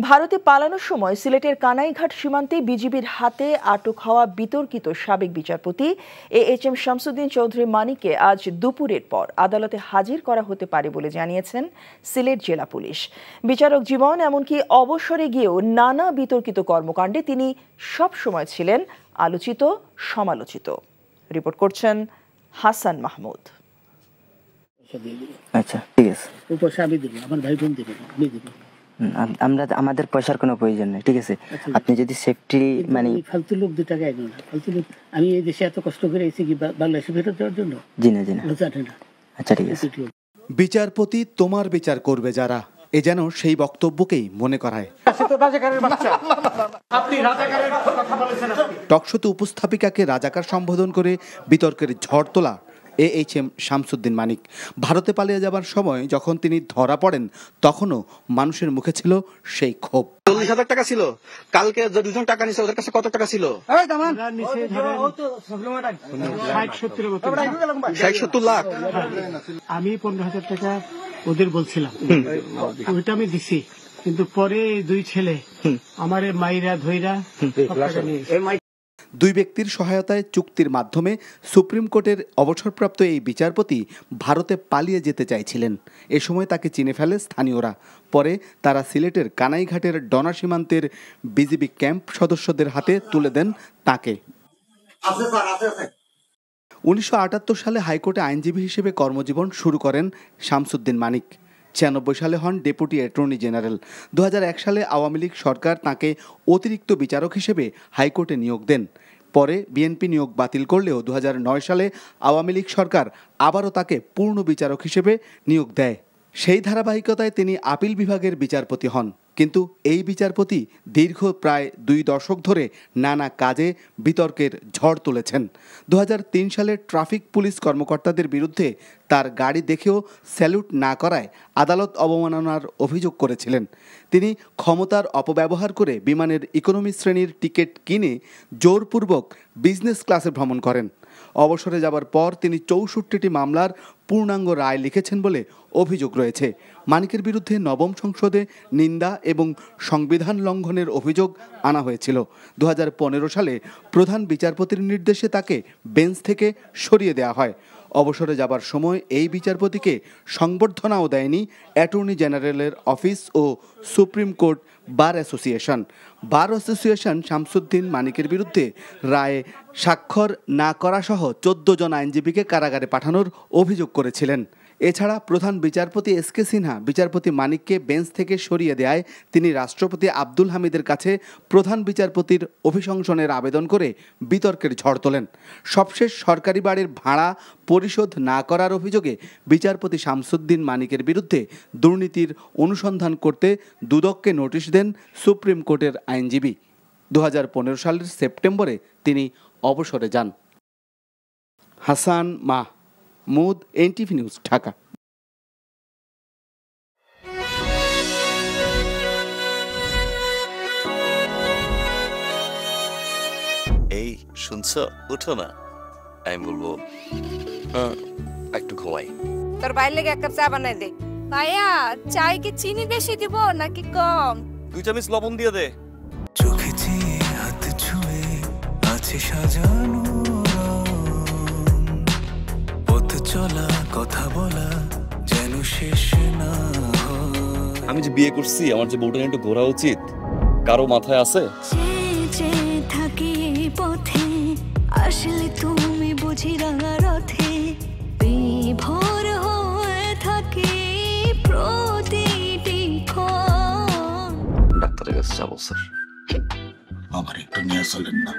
ভারতে পালানোর সময় সিলেটের কানাইঘাট সীমান্তে বিজিবির হাতে আটক হওয়া বিতর্কিত সাবেক বিচারপতি A H M Shamsuddin Chowdhury মানিককে আজ দুপুরের পর আদালতে হাজির করা হতে পারে বলে জানিয়েছেন সিলেট জেলা পুলিশ। বিচারক জীবন এমনকি অবসরে গিয়েও নানা বিতর্কিত কর্মকাণ্ডে তিনি সব সময় ছিলেন আলোচিত সমালোচিত। রিপোর্ট করছেন হাসান মাহমুদ। আচ্ছা ঠিক আছে। আমি দেবো আমার ভাই বোন দেবে আমি দেবো। হুম, আম- আমরা আমাদের পয়সার কোনো প্রয়োজন নেই ঠিক আছে? আপনি যদি সেফটি মানে ফালতু লোক দু টাকা না। ফালতু লোক আমি এই দেশে এত কষ্ট করে এসেছি কি বাংলাদেশে ফেরত দেওয়ার জন্য? জি না জি না। আচ্ছা ঠিক আছে। বিচারপতি তোমার বিচার করবে যারা। এ যেন সেই বক্তব্যকেই মনে করায়। টকশোতে উপস্থাপিকাকে রাজাকার সম্বোধন করে বিতর্কের ঝড় তোলা A H M Shamsuddin Manik. ভারতে পালিয়ে যাবার সময় যখন তিনি ধরা পড়েন তখনও মানুষের মুখে ছিল সেই ক্ষোভ। চল্লিশ হাজার টাকা ছিল। কালকে দুজন টাকা নিছে ওদের কাছে কত টাকা ছিল? ষাট সত্তর লাখ। আমি পনেরো হাজার টাকা ওদের বলছিলাম। ওইটা আমি দিছি। কিন্তু পরে দুই ছেলে আমারে মাইরা ধইরা এসে। দুই ব্যক্তির সহায়তায় চুক্তির মাধ্যমে সুপ্রিম কোর্টের অবসরপ্রাপ্ত এই বিচারপতি ভারতে পালিয়ে যেতে চাইছিলেন। এ সময় তাকে চিনে ফেলে স্থানীয়রা। পরে তারা সিলেটের কানাইঘাটের ডনা সীমান্তের বিজিবি ক্যাম্প সদস্যদের হাতে তুলে দেন তাকে। উনিশশো আটাত্তর সালে হাইকোর্টে আইনজীবী হিসেবে কর্মজীবন শুরু করেন শামসুদ্দিন মানিক। ছিয়ানব্বই সালে হন ডেপুটি অ্যাটর্নি জেনারেল। দু হাজার এক সালে আওয়ামী লীগ সরকার তাকে অতিরিক্ত বিচারক হিসেবে হাইকোর্টে নিয়োগ দেন। পরে বিএনপি নিয়োগ বাতিল করলেও দু হাজার নয় সালে আওয়ামী লীগ সরকার আবারও তাকে পূর্ণ বিচারক হিসেবে নিয়োগ দেয়। সেই ধারাবাহিকতায় তিনি আপিল বিভাগের বিচারপতি হন। কিন্তু এই বিচারপতি দীর্ঘ প্রায় দুই দশক ধরে নানা কাজে বিতর্কের ঝড় তুলেছেন। দু হাজার তিন সালে ট্রাফিক পুলিশ কর্মকর্তাদের বিরুদ্ধে তার গাড়ি দেখেও স্যালুট না করায় আদালত অবমাননার অভিযোগ করেছিলেন। তিনি ক্ষমতার অপব্যবহার করে বিমানের ইকোনমি শ্রেণির টিকিট কিনে জোরপূর্বক বিজনেস ক্লাসে ভ্রমণ করেন। অবসরে যাবার পর তিনি চৌষট্টিটি মামলার পূর্ণাঙ্গ রায় লিখেছেন বলে অভিযোগ রয়েছে। মানিকের বিরুদ্ধে নবম সংসদে নিন্দা এবং সংবিধান লঙ্ঘনের অভিযোগ আনা হয়েছিল। দু হাজার পনেরো সালে প্রধান বিচারপতির নির্দেশে তাকে বেঞ্চ থেকে সরিয়ে দেওয়া হয়। অবসরে যাবার সময় এই বিচারপতিকে সংবর্ধনাও দেয়নি অ্যাটর্নি জেনারেলের অফিস ও supreme court bar association. Bar association Shamsuddin মানিকের বিরুদ্ধে রায়ে স্বাক্ষর না করা সহ চোদ্দ জন আইনজীবীকে কারাগারে পাঠানোর অভিযোগ করেছিলেন। এছাড়া প্রধান বিচারপতি এস কে সিনহা, বিচারপতি মানিককে বেঞ্চ থেকে সরিয়ে দেয় তিনি রাষ্ট্রপতি আব্দুল হামিদের কাছে প্রধান বিচারপতির অভিশংসনের আবেদন করে বিতর্কের ঝড় তোলেন। সবশেষ সরকারি বাড়ির ভাড়া পরিশোধ না করার অভিযোগে বিচারপতি শামসুদ্দিন মানিকের বিরুদ্ধে দুর্নীতির অনুসন্ধান করতে দুদককে নোটিশ দেন সুপ্রিম কোর্টের আইনজীবী। দু হাজার পনেরো সালের সেপ্টেম্বরে তিনি অবসরে যান। হাসান মাহ মুদ এনটিভি নিউজ ঢাকা। এই শুনছো? উঠো না। আমি বলব "হ্যাঁ, একটু ঘুমাই। তোর বাইরে লেগে এক কাপ চা বানাই দে। ভাইয়া চাই কি চিনি বেশি দিব নাকি কম? দুই চামচ লবণ দিয়ে দে। চোখে চেয়ে হাত ছুঁয়ে আছে সাজানো কথা বলা যেন শেষ না আমি যে বিয়ে করছি আমার যে বউটা একটু ঘোরা উচিত কারও মাথায় আছে? থাকি পথে আসলে তুমি বুঝি রাঙা রথে। বিভোর হয়ে থাকি প্রতিটি ক্ষণ। ডাক্তারের কাছে যাব স্যার। আমার একটু নিয়ে চলেন না।